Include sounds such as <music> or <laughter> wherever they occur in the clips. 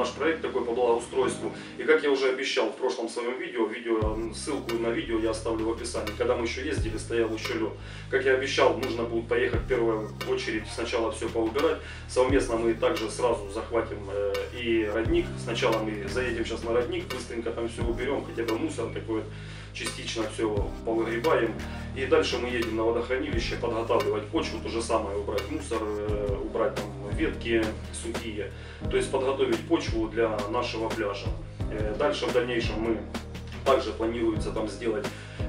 наш проект такой по благоустройству. И как я уже обещал в прошлом своем видео, видео ссылку на видео я оставлю в описании, когда мы еще ездили, стоял еще лед. Как я обещал, нужно будет поехать в первую очередь, сначала все поубирать. Совместно мы также сразу захватим э, и родник. Сначала мы заедем сейчас на родник, быстренько там все уберем, хотя бы мусор такой частично все повыгребаем. И дальше мы едем на водохранилище, подготавливать почву, то же самое, убрать мусор, э, убрать там ветки сухие. То есть подготовить почву для нашего пляжа. Э, Дальше в дальнейшем мы также планируется там сделать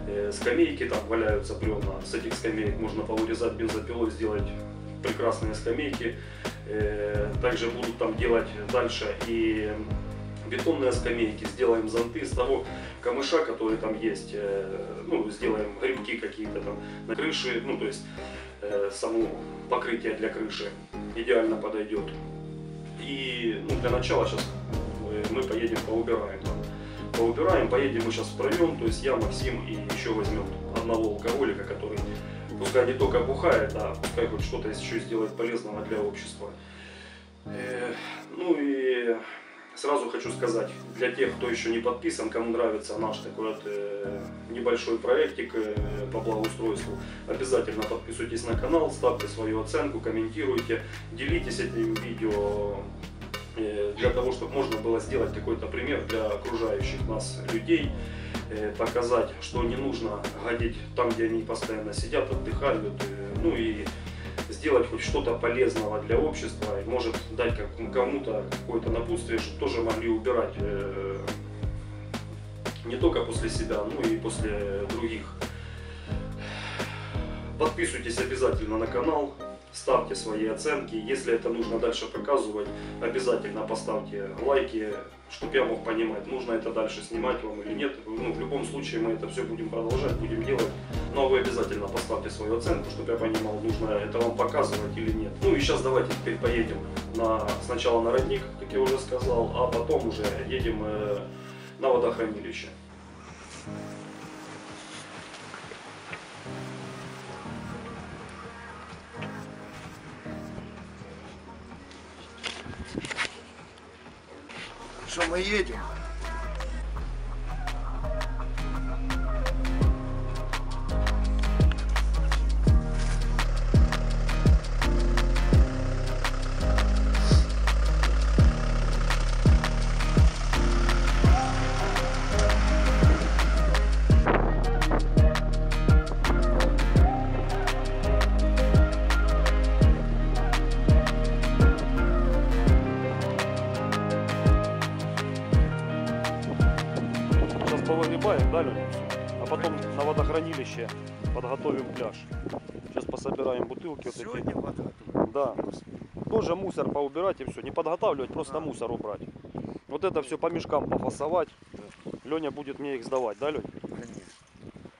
э, скамейки, там валяются бревна. С этих скамеек можно повырезать бензопилой, сделать прекрасные скамейки. Э, Также будут там делать дальше и бетонные скамейки, сделаем зонты с того камыша, который там есть, ну, сделаем грибки какие-то там на крыше, ну, то есть само покрытие для крыши идеально подойдет. И ну, для начала сейчас мы поедем поубираем. Поубираем, поедем мы сейчас втроем, то есть я, Максим и еще возьмем одного алкоголика, который пускай не только бухает, а пускай хоть что-то еще сделает полезного для общества. Э, ну и сразу хочу сказать, для тех, кто еще не подписан, кому нравится наш такой вот э, небольшой проектик э, по благоустройству, обязательно подписывайтесь на канал, ставьте свою оценку, комментируйте, делитесь этим видео э, для того, чтобы можно было сделать какой-то пример для окружающих нас людей, э, показать, что не нужно гадить там, где они постоянно сидят, отдыхают, ну и сделать хоть что-то полезного для общества, и может дать как- кому-то какое-то напутствие, чтобы тоже могли убирать э, не только после себя, но и после других. Подписывайтесь обязательно на канал, ставьте свои оценки. Если это нужно дальше показывать, обязательно поставьте лайки, чтобы я мог понимать, нужно это дальше снимать вам или нет. Ну, в любом случае мы это все будем продолжать, будем делать. Но вы обязательно поставьте свою оценку, чтобы я понимал, нужно это вам показывать или нет. Ну и сейчас давайте теперь поедем на, сначала на родник, как я уже сказал, а потом уже едем э, на водохранилище. Что мы едем? Сейчас повыгребаем, да, Леня? А потом на водохранилище подготовим пляж. Сейчас пособираем бутылки вот эти. Сегодня подготовим. Да. Тоже мусор поубирать и все. Не подготавливать, просто мусор убрать. Вот это все по мешкам пофасовать. Леня будет мне их сдавать, да, Лень? Конечно.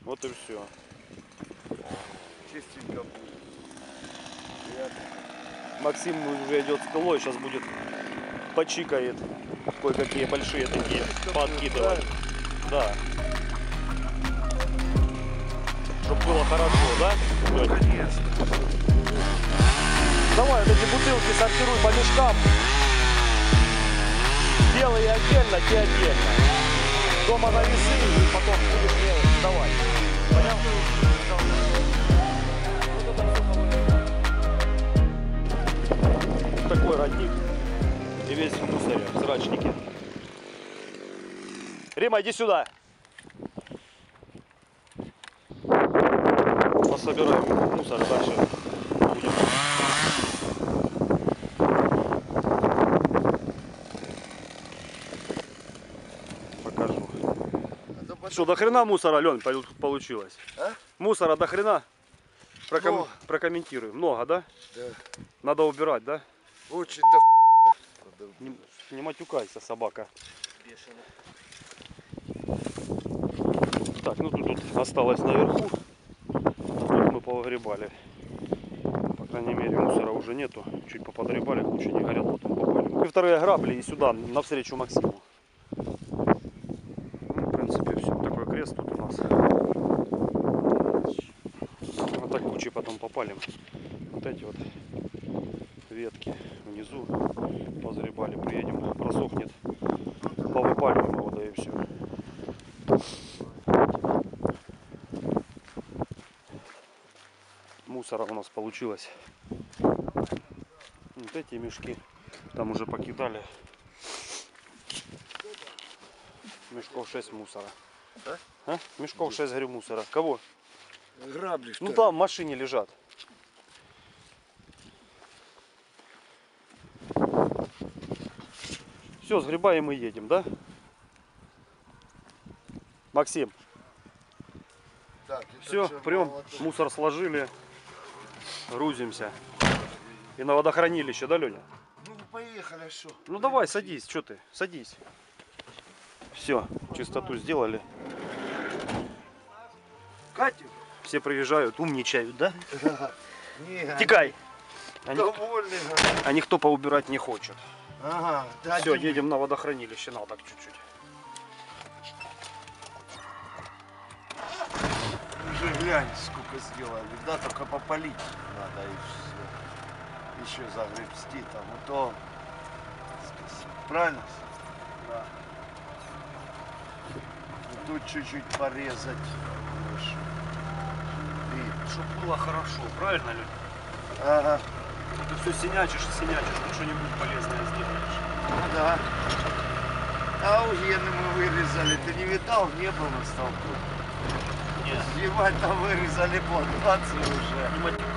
Вот и все. Чистенько будет. Приятно. Максим уже идет с пилой, сейчас будет почикает кое-какие большие такие подкидывать. Да. Чтобы было хорошо, да? Конечно. Давай вот эти бутылки сортируй по мешкам. Белые отдельно, те отдельно. Дома на весы и потом будешь мне сдавать. Понял? Такой родник. И весь в мусоре, в срачнике. Рима, иди сюда. Пособираем мусор дальше. Будем покажу. А Что, до хрена мусора, Лен, получилось? А? Мусора до хрена? Проком- Много. Прокомментируй. Много, да? Да. Надо убирать, да? Очень да Надо Не, не матюкайся, собака. Так, ну тут, тут осталось наверху. Тут мы повыгребали. По крайней мере, мусора уже нету. Чуть поподребали, куча не горел, потом попали. И вторые грабли и сюда, навстречу Максиму. Ну, в принципе, все. Такой крест тут у нас. Вот так кучей потом попалим. Вот эти вот ветки внизу. Позгребали, приедем, просохнет. Повыпаливаем его, да и все. Мусора у нас получилось. Вот эти мешки там уже покидали. Мешков 6 мусора. Да? А? Мешков 6, говорю, мусора. Кого? Грабли, Ну там в машине лежат. Все, сгребаем и едем, да? Максим, Так, все, прям мусор сложили, грузимся. И на водохранилище, да, Леня? Ну, поехали, что? Ну давай, садись, что ты, садись. Все, чистоту сделали. Катю? Все приезжают, умничают, да? Текай! Говорю. а никто поубирать не хочет. Ага, да, Все, едем на водохранилище, на так чуть-чуть. Уже глянь, сколько сделали. Да, только попалить надо и все. Еще загребсти там, а то... Правильно? Да. Тут чуть-чуть порезать. И- Чтобы было хорошо, правильно, Лёнь? Ага, Ты все синячишь и синячишь, ты что-нибудь полезное сделаешь. ну да. А у Гены мы вырезали. Ты не видал? Не был на столку. Ебать, там вырезали плантации уже.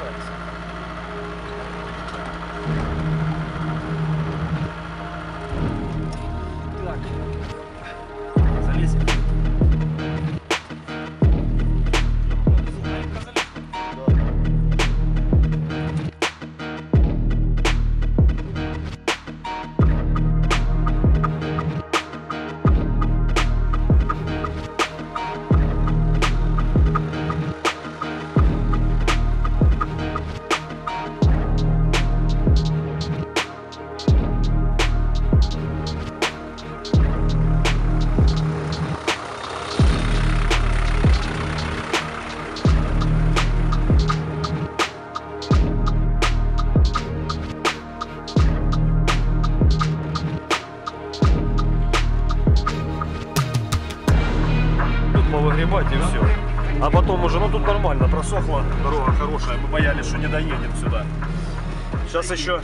Сейчас еще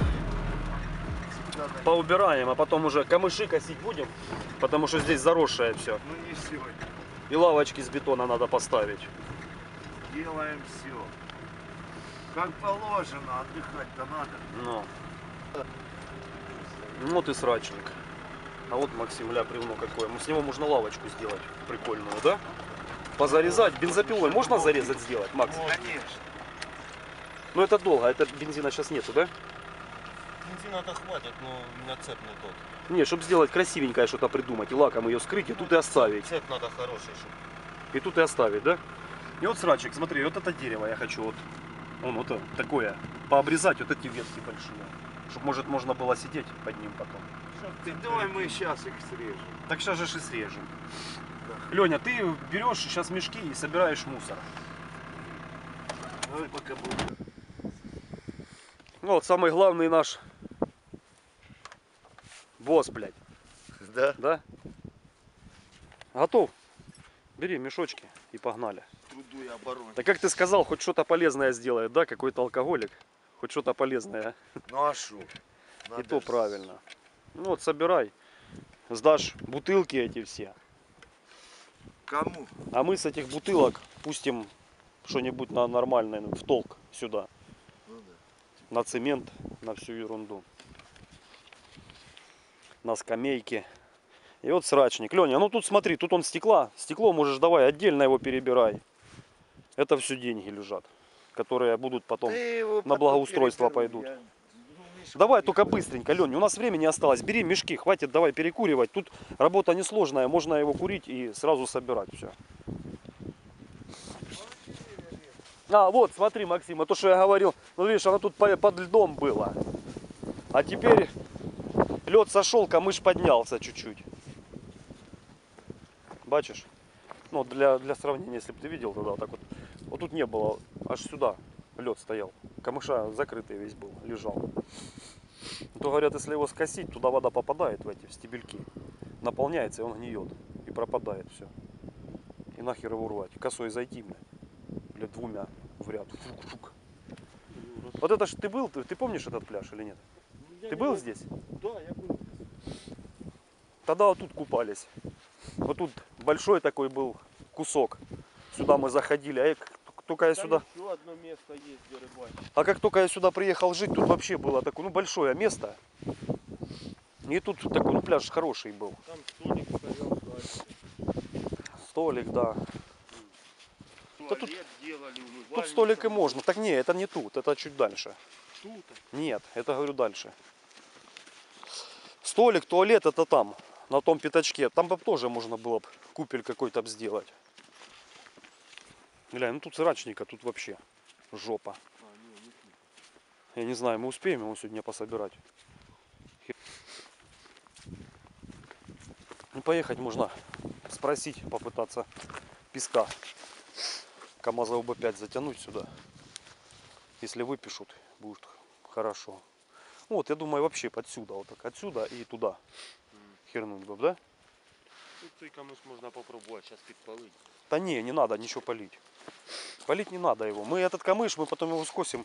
поубираем, а потом уже камыши косить будем, потому что здесь заросшее все. Ну не сегодня. И лавочки с бетона надо поставить. Делаем все. Как положено, отдыхать-то надо. Ну. Ну вот и срачник. А вот Максим ля бревно какое. С него можно лавочку сделать прикольную, да? Позарезать. Бензопилой можно зарезать сделать, Макс? Конечно. Ну это долго, это бензина сейчас нету, да? Бензина-то хватит, но у меня цепь не тот. Не, чтобы сделать красивенькое что-то придумать, и лаком ее скрыть, и тут и оставить. Цепь надо хороший, чтобы И тут и оставить, да? И вот срачик, смотри, вот это дерево я хочу вот, он вот такое, пообрезать вот эти ветки большие. Чтобы, может, можно было сидеть под ним потом. Ты давай мы сейчас их срежем. Так сейчас же и срежем. Леня, ты берешь сейчас мешки и собираешь мусор. Давай пока будем. Ну вот самый главный наш босс, блядь, Да? да? Готов? Бери мешочки и погнали. Труду и обороне. Да как ты сказал, хоть что-то полезное сделает, да, какой-то алкоголик? Хоть что-то полезное. Ну а что? <laughs> И то правильно. Ну вот собирай. Сдашь бутылки эти все. Кому? А мы с этих бутылок пустим что-нибудь на нормальное в толк сюда. Ну да. На цемент, на всю ерунду. На скамейки. И вот срачник. Леня, ну тут смотри, тут он стекла. Стекло можешь давай отдельно его перебирай. Это все деньги лежат, которые будут потом. На благоустройство пойдут. я- Давай только быстренько, Лень, у нас времени осталось. Бери мешки, хватит, давай перекуривать. Тут работа несложная, можно его курить и сразу собирать все. А, вот, смотри, Максим, а то, что я говорил, ну видишь, оно тут по- под льдом было. А теперь лед сошел, камыш поднялся чуть-чуть. Бачишь? Ну, для, для сравнения, если бы ты видел тогда, вот так вот. Вот тут не было, аж сюда лед стоял. Камыша закрытый весь был, лежал. То говорят, если его скосить, туда вода попадает в эти в стебельки. Наполняется, и он гниет. И пропадает все. И нахер его рвать. Косой зайти, бля. Или двумя в ряд. Фук-фук. Вот это ж ты был, ты, ты помнишь этот пляж или нет? Ты был здесь? Да, я. Тогда вот тут купались. Вот тут большой такой был кусок. Сюда мы заходили. А я как только я сюда, еще одно место есть, где рыбачить. а как только я сюда приехал жить, тут вообще было такое, ну большое место. И тут такой, ну пляж хороший был. Там столик стоял дальше. Столик, да. Да Туалет тут- делали. Тут столик и можно. Так не, это не тут, это чуть дальше. Тут. Нет, это говорю дальше. Столик, туалет это там, на том пятачке. Там бы тоже можно было бы купель какой-то сделать. Глянь, ну тут срачника, тут вообще жопа. Я не знаю, мы успеем его сегодня пособирать. Ну, поехать можно спросить, попытаться песка. КамАЗа ОБ-5 затянуть сюда. Если выпишут, будет хорошо. Вот, я думаю, вообще отсюда, вот так, отсюда и туда. Хернуть бы, да? Тут цей камыш можно попробовать сейчас подпалить. Да не, не надо ничего полить. Полить не надо его. Мы этот камыш, мы потом его скосим.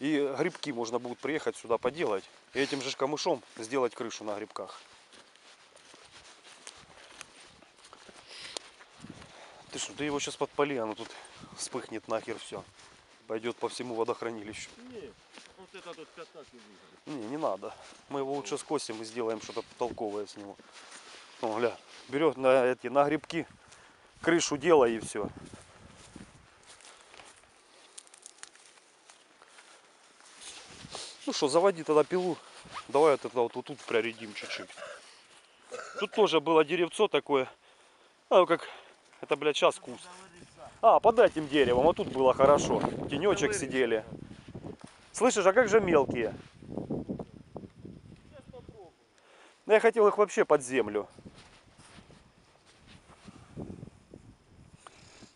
И грибки можно будет приехать сюда поделать. И этим же камышом сделать крышу на грибках. Ты что, ты его сейчас подпали, оно тут вспыхнет нахер все. Пойдет по всему водохранилищу. Нет, вот это тут пятак и выгорит. Не, не надо. Мы его лучше скосим и сделаем что-то толковое с него. О, гля, берет на эти на грибки, крышу делай и все. Ну что, заводи тогда пилу. Давай вот это вот, вот тут проредим чуть-чуть. Тут тоже было деревцо такое. А, ну как, это, блядь, сейчас куст. А, под этим деревом, вот тут было хорошо. Тенечек сидели. Слышишь, а как же мелкие? Ну, я хотел их вообще под землю.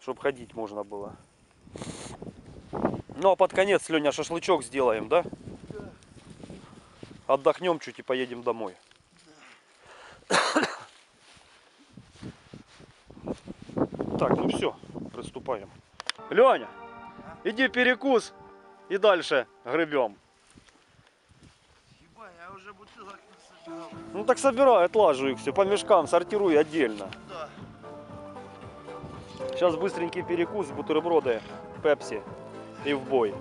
Чтоб ходить можно было. Ну а под конец, Леня, шашлычок сделаем, да? Отдохнем чуть и поедем домой. Так, ну все, приступаем. Леня, иди перекус и дальше гребем. Ебать, я уже бутылок насобирал. Ну так собирай, отлажу их все по мешкам, сортируй отдельно. Да. Сейчас быстренький перекус, бутерброды, пепси и в бой.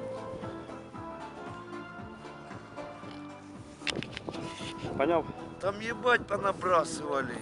Понял? Там ебать понабрасывали.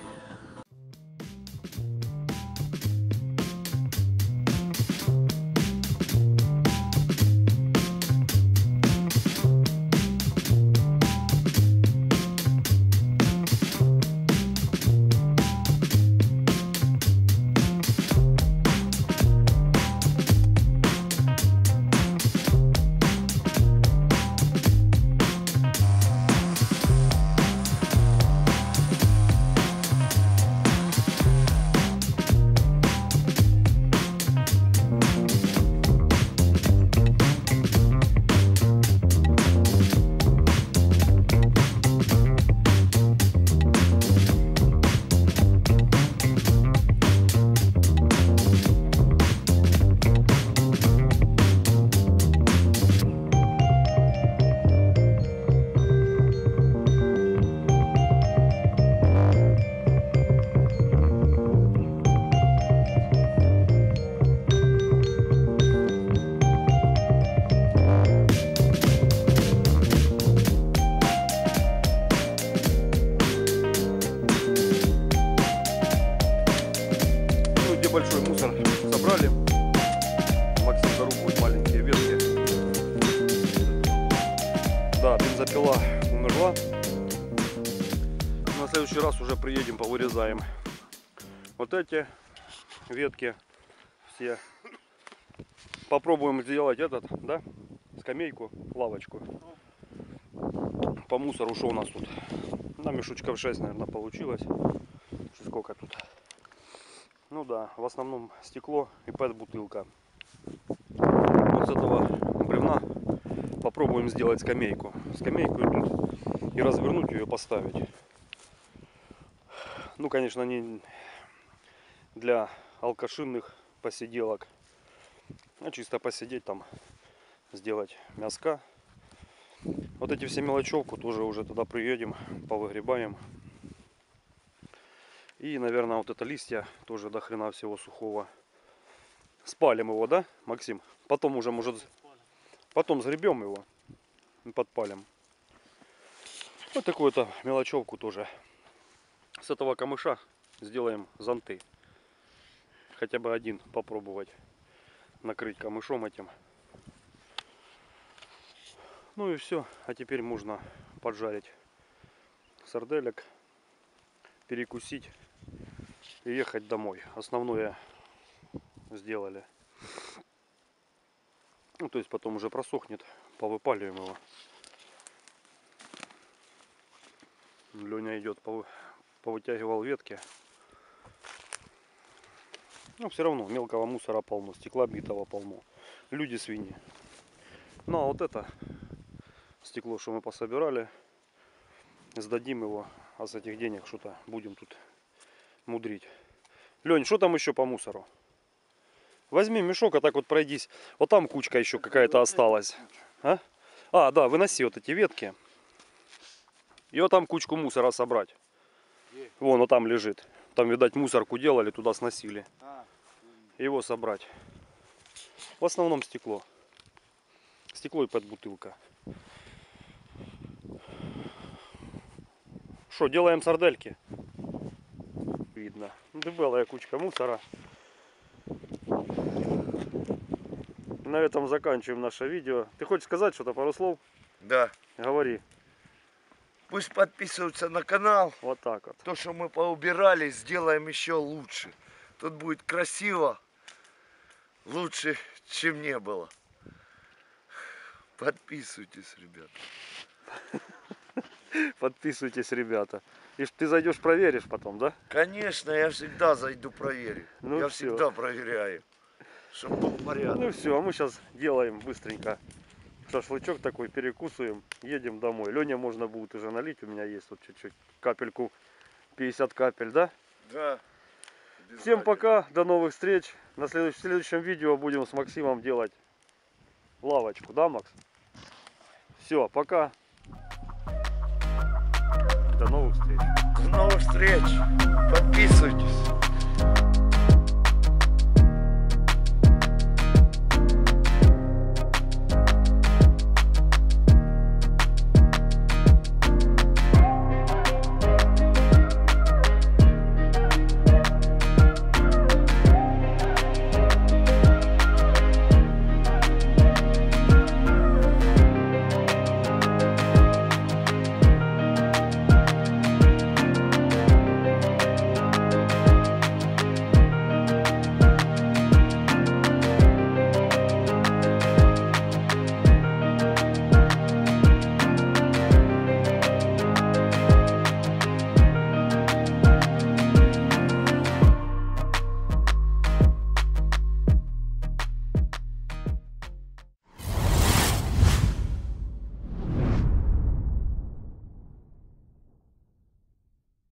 Повырезаем. Вот эти ветки все. Попробуем сделать этот, да? Скамейку, лавочку. По мусору что у нас тут? На мешочков 6, наверное, получилось. Сколько тут? Ну да, в основном стекло и пэт-бутылка. Вот с этого бревна попробуем сделать скамейку. Скамейку и развернуть ее поставить. Ну, конечно, не для алкашинных посиделок, а чисто посидеть там, сделать мяска. Вот эти все мелочевку тоже уже туда приедем, повыгребаем. И, наверное, вот это листья тоже до хрена всего сухого. Спалим его, да, Максим? Потом уже, может, потом сгребем его подпалим. Вот такую-то мелочевку тоже. С этого камыша сделаем зонты. Хотя бы один попробовать накрыть камышом этим. Ну и все. А теперь можно поджарить сарделек, перекусить и ехать домой. Основное сделали. Ну, то есть потом уже просохнет, повыпаливаем его. Леня идет, повы- повытягивал ветки. Но все равно мелкого мусора полно, стекла битого полно. Люди свиньи. Ну а вот это стекло, что мы пособирали, сдадим его, а с этих денег что-то будем тут мудрить. Лень, что там еще по мусору? Возьми мешок, а так вот пройдись. Вот там кучка еще какая-то осталась. А? а, да, выноси вот эти ветки. И вот там кучку мусора собрать. Вон, вот там лежит. Там, видать, мусорку делали, туда сносили. Его собрать. В основном стекло. Стекло и под бутылка. Что, делаем сардельки? Видно. Дебелая кучка мусора. На этом заканчиваем наше видео. Ты хочешь сказать что-то, пару слов? да. Говори. Пусть подписываются на канал. Вот так вот. То, что мы поубирали, сделаем еще лучше. Тут будет красиво, лучше, чем не было. Подписывайтесь, ребят. <laughs> Подписывайтесь, ребята. И ты зайдешь, проверишь потом, да? Конечно, я всегда зайду проверю. Ну я всё. всегда проверяю, чтобы был порядок. Ну все, а мы сейчас делаем быстренько шашлычок такой, перекусываем, едем домой. Леня можно будет уже налить, у меня есть вот чуть-чуть капельку, 50 капель, да? Да. Всем пока, до новых встреч. На следующем, в следующем видео будем с Максимом делать лавочку, да, Макс? Все, пока. До новых встреч. До новых встреч. Подписывайтесь.